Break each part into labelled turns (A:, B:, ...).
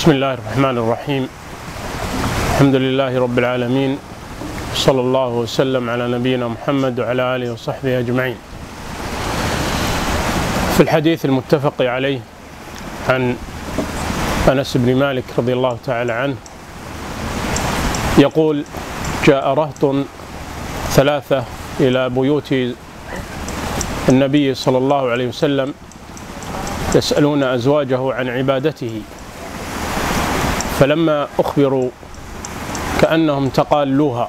A: بسم الله الرحمن الرحيم الحمد لله رب العالمين صلى الله وسلم على نبينا محمد وعلى اله وصحبه اجمعين. في الحديث المتفق عليه عن انس بن مالك رضي الله تعالى عنه يقول جاء رهط ثلاثة إلى بيوت النبي صلى الله عليه وسلم يسالون ازواجه عن عبادته فلما أخبروا كأنهم تقالوها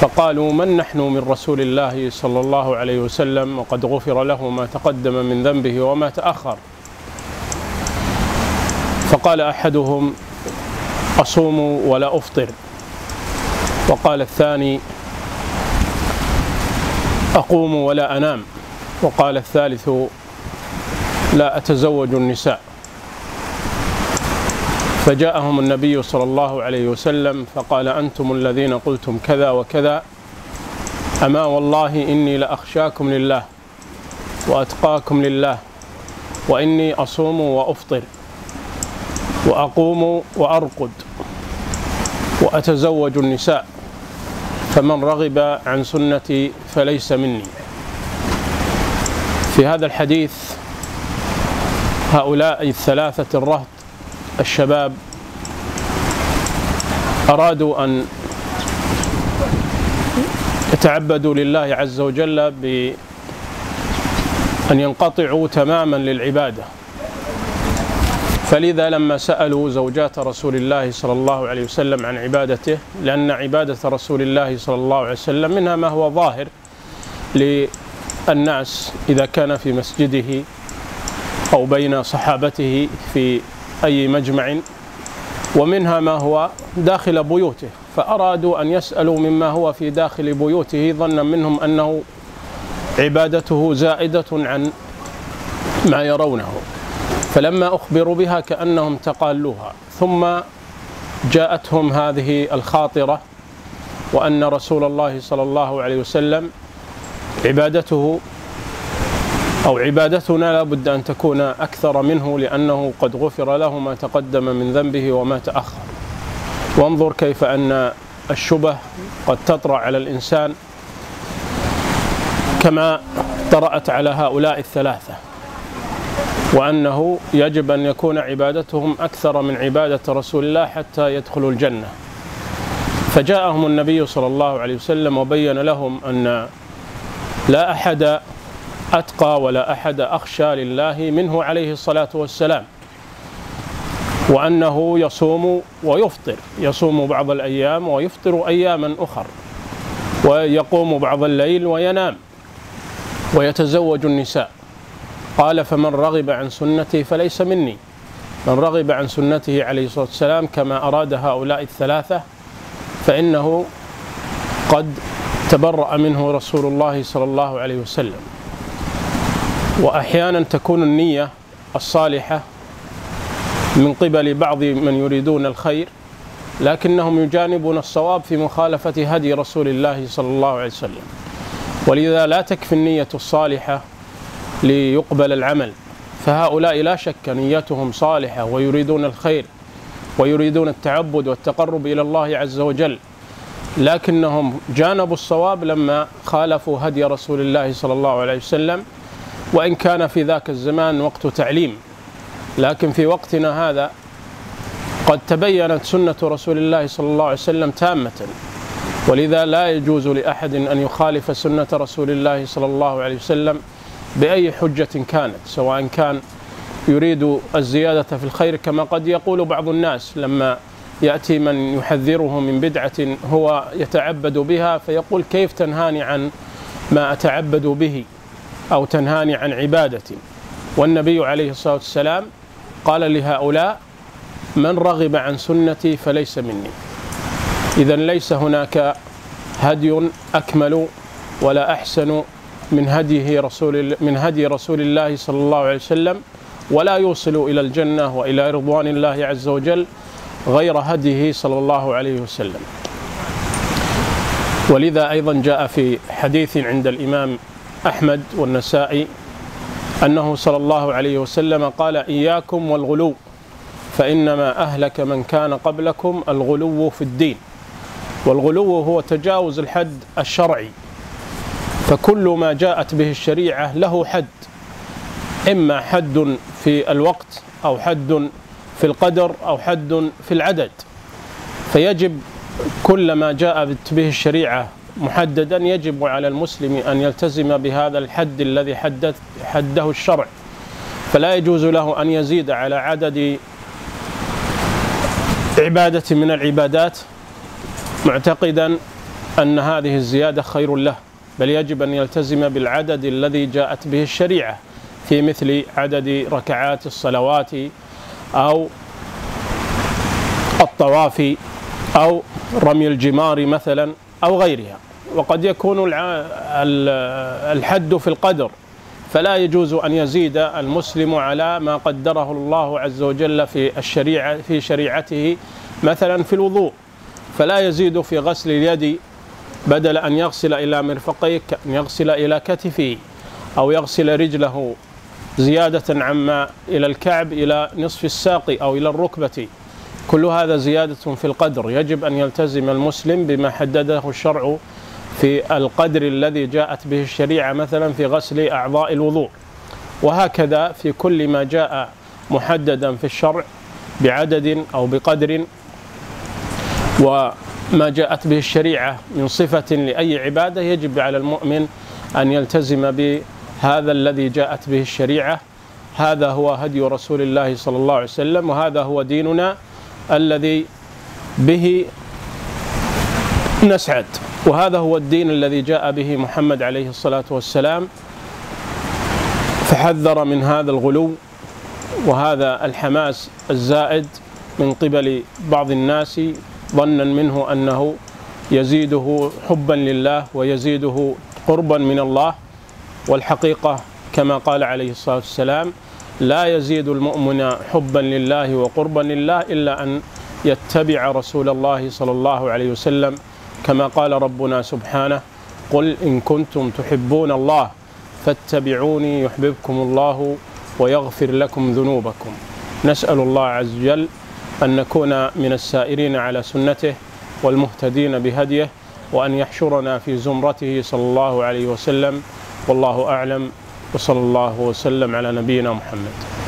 A: فقالوا من نحن من رسول الله صلى الله عليه وسلم وقد غفر له ما تقدم من ذنبه وما تأخر؟ فقال أحدهم أصوم ولا أفطر. وقال الثاني أقوم ولا أنام. وقال الثالث لا أتزوج النساء. فجاءهم النبي صلى الله عليه وسلم فقال أنتم الذين قلتم كذا وكذا. أما والله إني لأخشاكم لله وأتقاكم لله وإني أصوم وأفطر وأقوم وأرقد وأتزوج النساء فمن رغب عن سنتي فليس مني. في هذا الحديث هؤلاء الثلاثة الرهط الشباب أرادوا أن يتعبدوا لله عز وجل بأن ينقطعوا تماما للعبادة. فلذا لما سألوا زوجات رسول الله صلى الله عليه وسلم عن عبادته لأن عبادة رسول الله صلى الله عليه وسلم منها ما هو ظاهر للناس إذا كان في مسجده أو بين صحابته في أي مجمع ومنها ما هو داخل بيوته. فأرادوا أن يسألوا مما هو في داخل بيوته ظنا منهم أنه عبادته زائدة عن ما يرونه. فلما أخبروا بها كأنهم تقالوها. ثم جاءتهم هذه الخاطرة وأن رسول الله صلى الله عليه وسلم عبادته أو عبادتنا لا بد أن تكون أكثر منه لأنه قد غفر له ما تقدم من ذنبه وما تأخر. وانظر كيف أن الشبه قد تطرأ على الإنسان كما طرأت على هؤلاء الثلاثة وأنه يجب أن يكون عبادتهم أكثر من عبادة رسول الله حتى يدخلوا الجنة. فجاءهم النبي صلى الله عليه وسلم وبين لهم أن لا أحد أتقى ولا أحد أخشى لله منه عليه الصلاة والسلام. وأنه يصوم ويفطر يصوم بعض الأيام ويفطر أياما أخر ويقوم بعض الليل وينام ويتزوج النساء. قال فمن رغب عن سنتي فليس مني. من رغب عن سنته عليه الصلاة والسلام كما أراد هؤلاء الثلاثة فإنه قد تبرأ منه رسول الله صلى الله عليه وسلم. وأحيانا تكون النية الصالحة من قبل بعض من يريدون الخير لكنهم يجانبون الصواب في مخالفة هدي رسول الله صلى الله عليه وسلم. ولذا لا تكفي النية الصالحة ليقبل العمل. فهؤلاء لا شك نيتهم صالحة ويريدون الخير ويريدون التعبد والتقرب إلى الله عز وجل لكنهم جانبوا الصواب لما خالفوا هدي رسول الله صلى الله عليه وسلم وإن كان في ذاك الزمان وقت تعليم لكن في وقتنا هذا قد تبينت سنة رسول الله صلى الله عليه وسلم تامة. ولذا لا يجوز لأحد أن يخالف سنة رسول الله صلى الله عليه وسلم بأي حجة كانت سواء كان يريد الزيادة في الخير كما قد يقول بعض الناس لما يأتي من يحذره من بدعة هو يتعبد بها فيقول كيف تنهاني عن ما أتعبد به؟ أو تنهاني عن عبادة. والنبي عليه الصلاة والسلام قال لهؤلاء من رغب عن سنتي فليس مني. إذا ليس هناك هدي أكمل ولا أحسن من هديه رسول من هدي رسول الله صلى الله عليه وسلم ولا يوصل إلى الجنة وإلى رضوان الله عز وجل غير هديه صلى الله عليه وسلم. ولذا أيضا جاء في حديث عند الإمام أحمد والنسائي أنه صلى الله عليه وسلم قال إياكم والغلو فإنما أهلك من كان قبلكم الغلو في الدين. والغلو هو تجاوز الحد الشرعي فكل ما جاءت به الشريعة له حد إما حد في الوقت أو حد في القدر أو حد في العدد. فيجب كل ما جاءت به الشريعة محددا يجب على المسلم أن يلتزم بهذا الحد الذي حدد حده الشرع. فلا يجوز له أن يزيد على عدد عبادة من العبادات معتقدا أن هذه الزيادة خير له بل يجب أن يلتزم بالعدد الذي جاءت به الشريعة في مثل عدد ركعات الصلوات أو الطواف أو رمي الجمار مثلا. أو غيرها. وقد يكون الحد في القدر. فلا يجوز أن يزيد المسلم على ما قدره الله عز وجل في الشريعة في شريعته مثلا في الوضوء. فلا يزيد في غسل اليد بدل أن يغسل إلى مرفقيه أن يغسل إلى كتفه أو يغسل رجله زيادة عما إلى الكعب إلى نصف الساق أو إلى الركبة. كل هذا زيادة في القدر. يجب أن يلتزم المسلم بما حدده الشرع في القدر الذي جاءت به الشريعة مثلا في غسل أعضاء الوضوء. وهكذا في كل ما جاء محددا في الشرع بعدد أو بقدر. وما جاءت به الشريعة من صفة لأي عبادة يجب على المؤمن أن يلتزم بهذا الذي جاءت به الشريعة. هذا هو هدي رسول الله صلى الله عليه وسلم وهذا هو ديننا. الذي به نسعد. وهذا هو الدين الذي جاء به محمد عليه الصلاة والسلام فحذر من هذا الغلو وهذا الحماس الزائد من قبل بعض الناس ظنا منه أنه يزيده حبا لله ويزيده قربا من الله والحقيقة كما قال عليه الصلاة والسلام لا يزيد المؤمن حبا لله وقربا لله إلا أن يتبع رسول الله صلى الله عليه وسلم كما قال ربنا سبحانه قل إن كنتم تحبون الله فاتبعوني يحببكم الله ويغفر لكم ذنوبكم. نسأل الله عز وجل أن نكون من السائرين على سنته والمهتدين بهديه وأن يحشرنا في زمرته صلى الله عليه وسلم. والله أعلم وصلى الله وسلم على نبينا محمد.